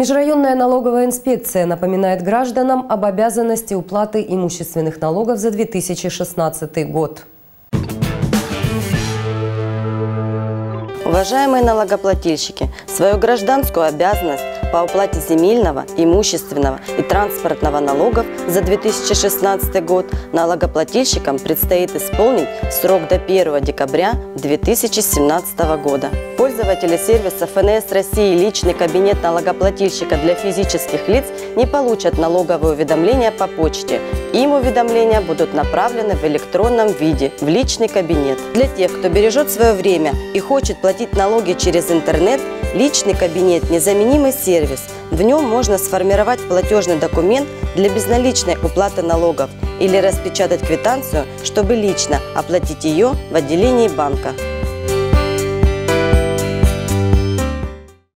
Межрайонная налоговая инспекция напоминает гражданам об обязанности уплаты имущественных налогов за 2016 год. Уважаемые налогоплательщики, свою гражданскую обязанность по уплате земельного, имущественного и транспортного налогов за 2016 год налогоплательщикам предстоит исполнить срок до 1 декабря 2017 года. Пользователи сервиса ФНС России «Личный кабинет налогоплательщика для физических лиц» не получат налоговые уведомления по почте. Им уведомления будут направлены в электронном виде в личный кабинет. Для тех, кто бережет свое время и хочет платить налоги через интернет, личный кабинет – незаменимый сервис. В нем можно сформировать платежный документ для безналичной уплаты налогов или распечатать квитанцию, чтобы лично оплатить ее в отделении банка.